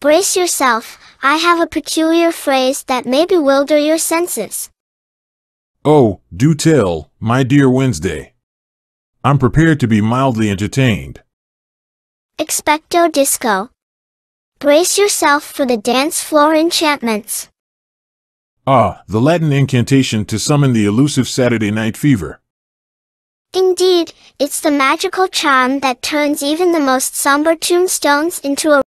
Brace yourself, I have a peculiar phrase that may bewilder your senses. Oh, do tell, my dear Wednesday. I'm prepared to be mildly entertained. Expecto disco. Brace yourself for the dance floor enchantments. Ah, the Latin incantation to summon the elusive Saturday night fever. Indeed, it's the magical charm that turns even the most somber tombstones into a